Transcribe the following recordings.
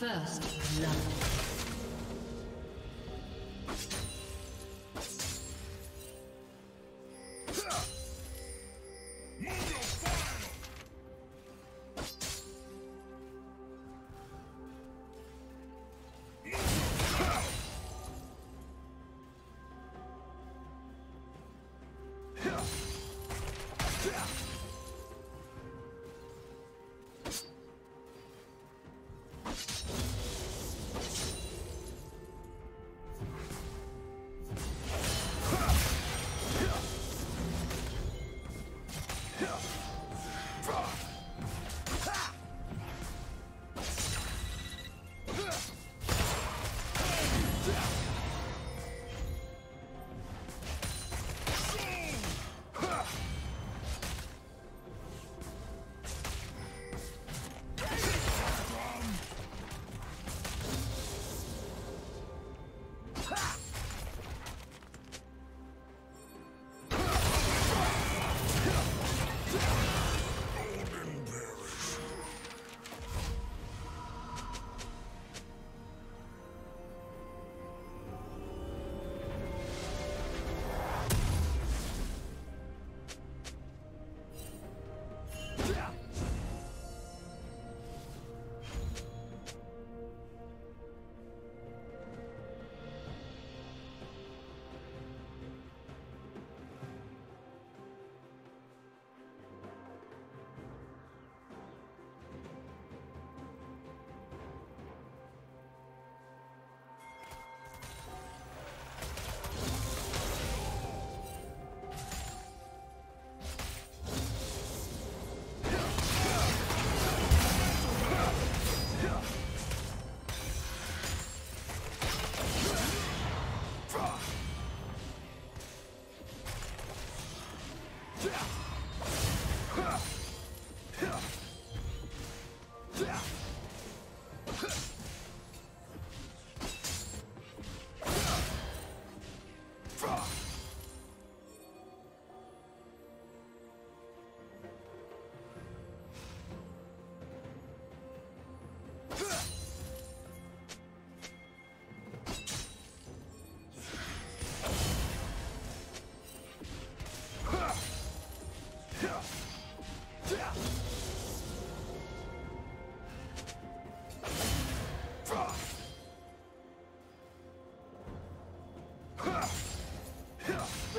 First blood.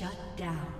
Shut down.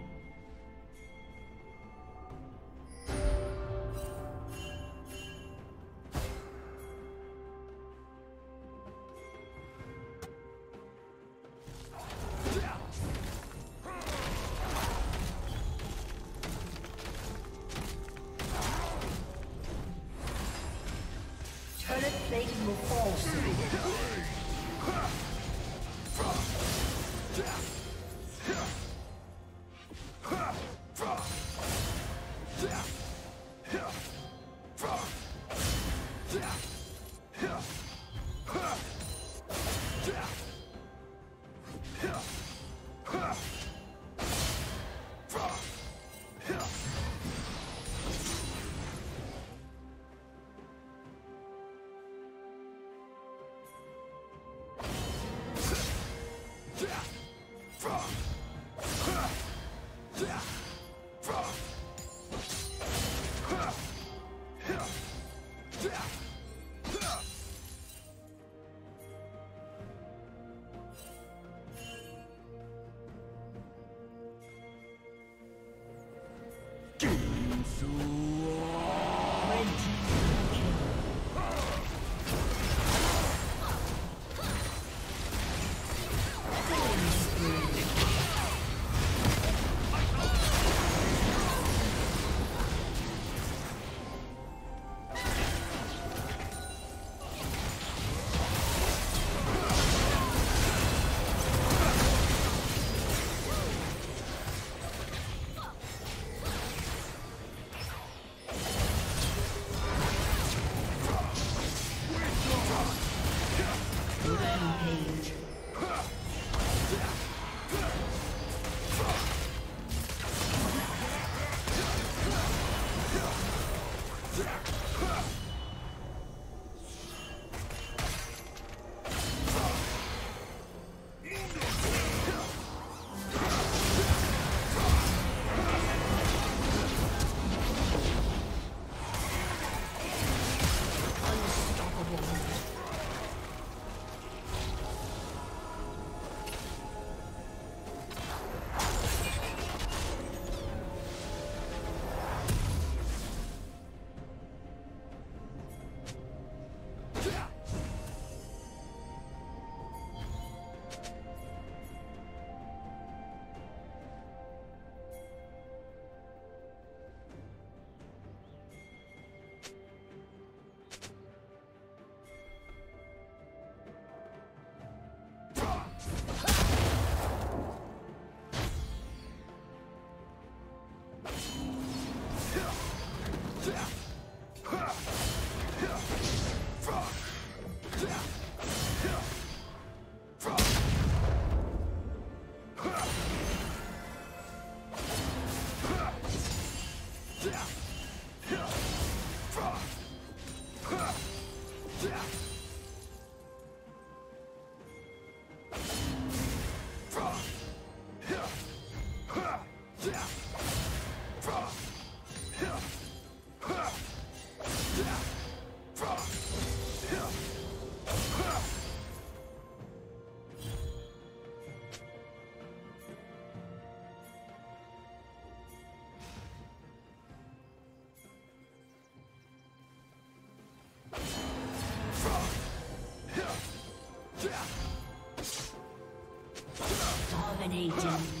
Yeah. Dominating.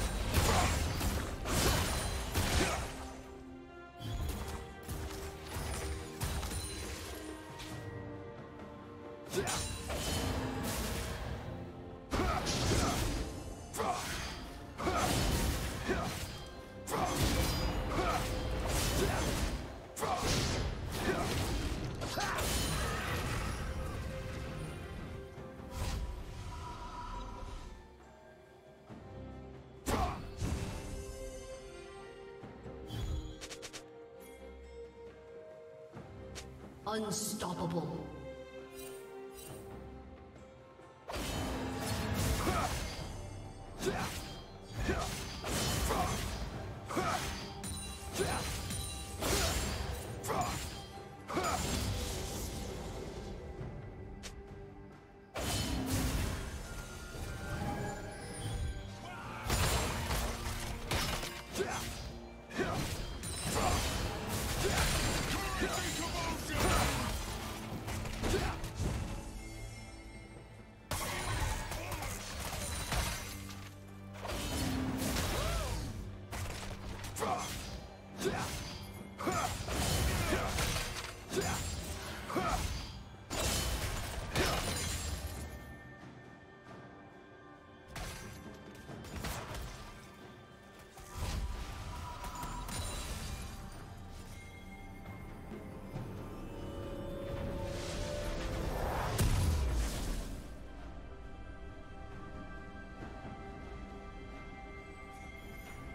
Unstoppable.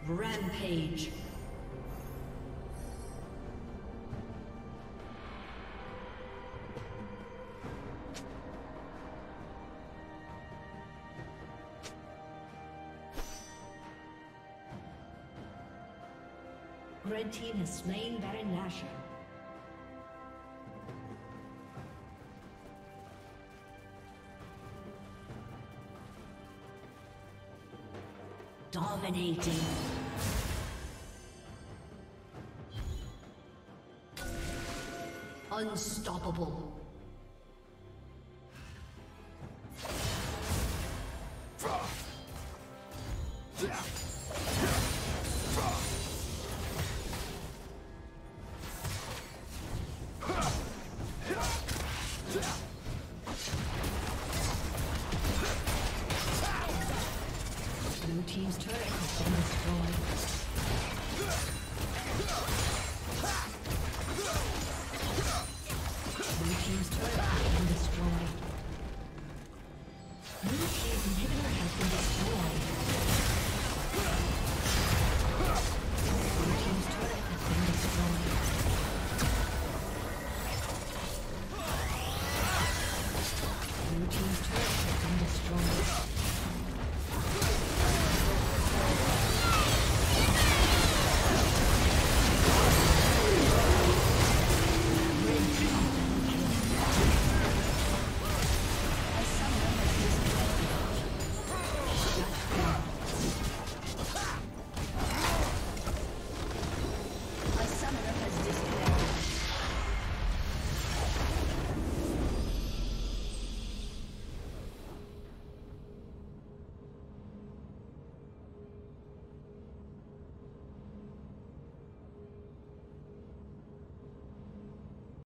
Rampage. Red team has slain Baron Nashor. Dominating. Unstoppable.